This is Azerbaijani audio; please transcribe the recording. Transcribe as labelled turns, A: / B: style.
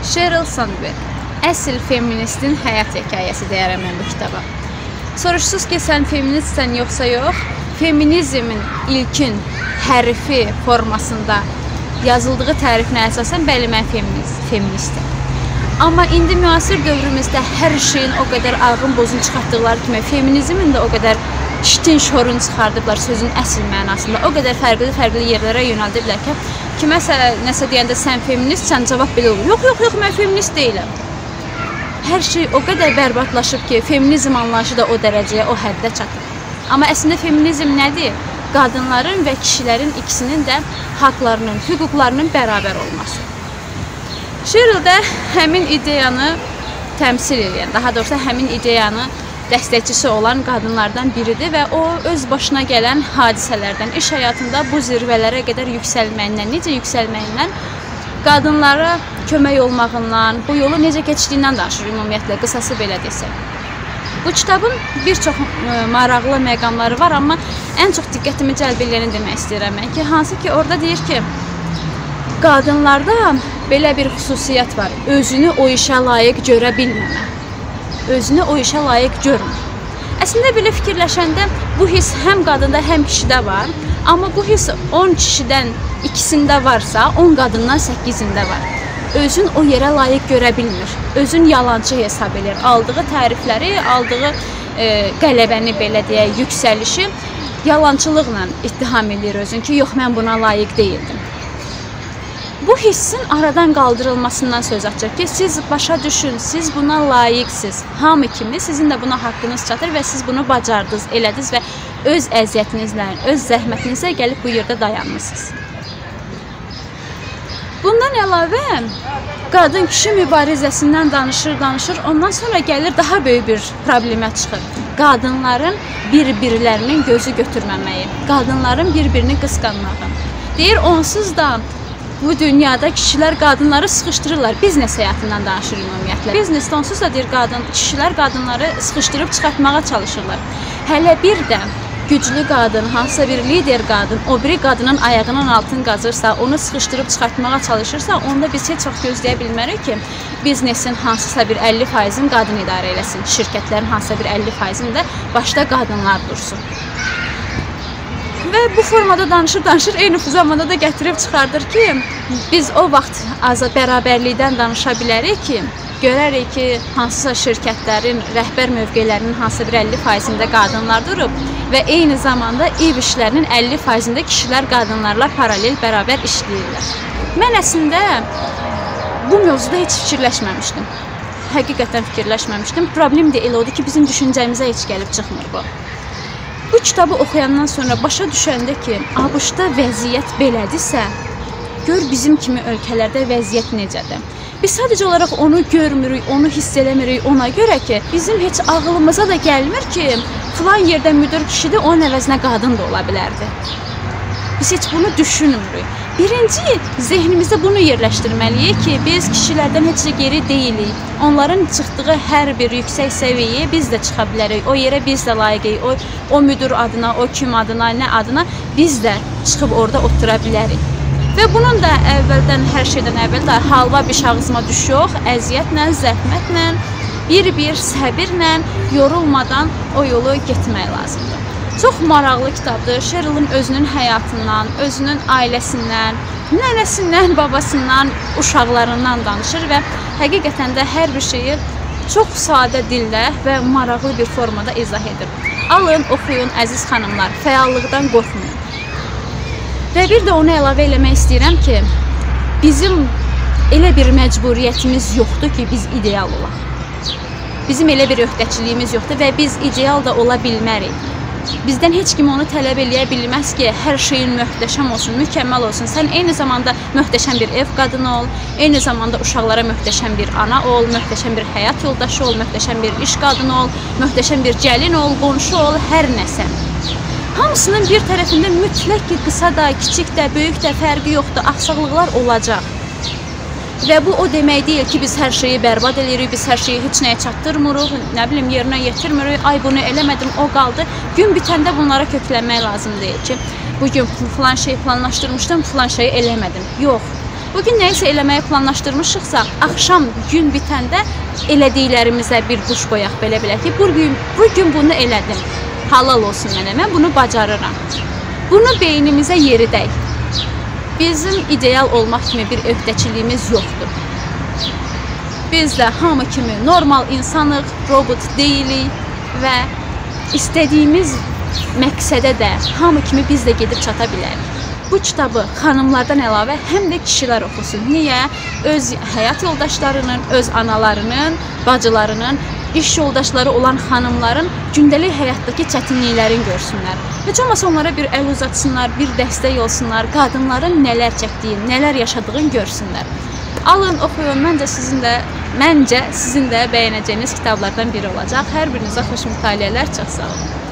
A: Sheryl Sandberg. Əsl feministin həyat hekayəsi deyərəm mən bu kitaba. Soruşursunuz ki, sən feministsən yoxsa yox? Feminizmin ilkin hərfi formasında yazıldığı tərifnə əsasən bəli mən feminist, feministəm. Amma indi müasir dövrümüzdə hər şeyin o qədər ağın bozun çıxartdıqları kimi feminizmin də o qədər şitin şorun çıxardıblar sözün əsl mənasında. O qədər fərqli-fərqli yerlərə yönəldiblər ki, kiməsə nəsə deyəndə sən feministsən, cavab belə olur. Yox, yox, yox, mən feminist deyiləm. Hər şey o qədər bərbadlaşıb ki, feminizm anlayışı da o dərəcəyə, o həddə çatıb. Amma əslində feminizm nədir? Qadınların və kişilərin ikisinin də haqlarının, hüquqlarının bərabər olması. Sheryl də həmin ideyanı təmsil edən, daha doğrusu həmin ideyanı dəstəkçisi olan qadınlardan biridir və o öz başına gələn hadisələrdən, iş həyatında bu zirvələrə qədər yüksəlməyindən, necə yüksəlməyindən, qadınlara kömək olmağından, bu yolu necə keçdiyindən danışır ümumiyyətlə, qısası belə desək. Bu kitabın bir çox ə, maraqlı məqamları var, amma ən çox diqqətimi cəlb edəni demək istəyirəm mən ki, hansı ki orada deyir ki, qadınlarda belə bir xüsusiyyət var. Özünü o işə layiq görə bilməmə özünü o işə layiq görmür. Əslində belə fikirləşəndə bu hiss həm qadında, həm kişidə var. Amma bu hiss 10 kişidən ikisində varsa, 10 qadından 8-ində var. Özün o yerə layiq görə bilmir. Özün yalançı hesab edir. Aldığı tərifləri, aldığı e, qələbəni belə deyək, yüksəlişi yalançılıqla ittiham edir özün ki, yox mən buna layiq deyildim. Bu hissin aradan qaldırılmasından söz açır ki, siz başa düşün, siz buna layiqsiniz. Hamı kimi sizin də buna haqqınız çatır və siz bunu bacardınız, elədiniz və öz əziyyətinizlə, öz zəhmətinizlə gəlib bu yerdə dayanmısınız. Bundan əlavə qadın kişi mübarizəsindən danışır, danışır. Ondan sonra gəlir daha böyük bir problemə çıxır. Qadınların bir-birlərinin gözü götürməməyi, qadınların bir-birini qısqanmağı. Deyir onsuz da bu dünyada kişilər qadınları sıxışdırırlar. Biznes həyatından danışır ümumiyyətlə. Biznesdə onsuz da deyir qadın, kişilər qadınları sıxışdırıb çıxartmağa çalışırlar. Hələ bir də güclü qadın, hansısa bir lider qadın o biri qadının ayağının altını qazırsa, onu sıxışdırıb çıxartmağa çalışırsa, onda biz heç vaxt gözləyə bilmərik ki, biznesin hansısa bir 50%-in qadın idarə eləsin, şirkətlərin hansısa bir 50%-ində başda qadınlar dursun. Və bu formada danışır, danışır, eyni zamanda da gətirib çıxardır ki, biz o vaxt azad bərabərlikdən danışa bilərik ki, görərik ki, hansısa şirkətlərin rəhbər mövqelərinin hansısa bir 50%-də qadınlar durub və eyni zamanda ev işlərinin 50%-də kişilər qadınlarla paralel bərabər işləyirlər. Mən əslində bu mövzuda heç fikirləşməmişdim. Həqiqətən fikirləşməmişdim. Problem də elə oldu ki, bizim düşüncəmizə heç gəlib çıxmır bu. Bu kitabı oxuyandan sonra başa düşəndə ki, ABŞ-da vəziyyət belədirsə, gör bizim kimi ölkələrdə vəziyyət necədir. Biz sadəcə olaraq onu görmürük, onu hiss eləmirik ona görə ki, bizim heç ağlımıza da gəlmir ki, filan yerdə müdir kişidir, onun əvəzinə qadın da ola bilərdi. Biz heç bunu düşünmürük. Birinci, zehnimizdə bunu yerləşdirməliyik ki, biz kişilərdən heç də geri deyilik. Onların çıxdığı hər bir yüksək səviyyəyə biz də çıxa bilərik. O yerə biz də layiqik. O o müdir adına, o kim adına, nə adına biz də çıxıb orada otura bilərik. Və bunun da əvvəldən hər şeydən əvvəl də halva bişağızma düşüyor, əziyyətlə, zəhmətlə, bir-bir səbirlə, yorulmadan o yolu getmək lazımdır. Çox maraqlı kitabdır. Sheryl-ın özünün həyatından, özünün ailəsindən, nənəsindən, babasından, uşaqlarından danışır və həqiqətən də hər bir şeyi çox sadə dillə və maraqlı bir formada izah edir. Alın, oxuyun əziz xanımlar, fəallıqdan qorxmayın. Və bir də onu əlavə eləmək istəyirəm ki, bizim elə bir məcburiyyətimiz yoxdur ki, biz ideal olaq. Bizim elə bir öhdəçiliyimiz yoxdur və biz ideal da ola bilmərik. Bizdən heç kim onu tələb eləyə bilməz ki, hər şeyin möhtəşəm olsun, mükəmməl olsun. Sən eyni zamanda möhtəşəm bir ev qadını ol, eyni zamanda uşaqlara möhtəşəm bir ana ol, möhtəşəm bir həyat yoldaşı ol, möhtəşəm bir iş qadını ol, möhtəşəm bir gəlin ol, qonşu ol, hər nəsə. Hamısının bir tərəfində mütləq ki, qısa da, kiçik də, böyük də fərqi yoxdur, axsaqlıqlar olacaq. Və bu o demək deyil ki, biz hər şeyi bərbad eləyirik, biz hər şeyi heç nəyə çatdırmırıq, nə bilim yerinə yetirmirik. Ay bunu eləmədim, o qaldı. Gün bitəndə bunlara köklənmək lazım deyil ki, bu gün filan şey planlaşdırmışdım, filan şeyi eləmədim. Yox. Bu gün nəyisə eləməyi planlaşdırmışıqsa, axşam gün bitəndə elədiklərimizə bir quş qoyaq belə bilək ki, bu gün bu gün bunu elədim. Halal olsun mənə. Mən bunu bacarıram. Bunu beynimizə yeridək. Bizim ideal olmaq kimi bir öhdəçiliyimiz yoxdur. Biz də hamı kimi normal insanıq, robot deyilik və istədiyimiz məqsədə də hamı kimi biz də gedib çata bilərik. Bu kitabı xanımlardan əlavə həm də kişilər oxusun. Niyə? Öz həyat yoldaşlarının, öz analarının, bacılarının, iş yoldaşları olan xanımların gündəlik həyatdakı çətinliklərini görsünlər. Heç olmasa onlara bir əl uzatsınlar, bir dəstək olsunlar, qadınların nələr çəkdiyini, nələr yaşadığını görsünlər. Alın, oxuyun. Məncə sizin də məncə sizin də bəyənəcəyiniz kitablardan biri olacaq. Hər birinizə xoş mütaliələr. Çox sağ olun.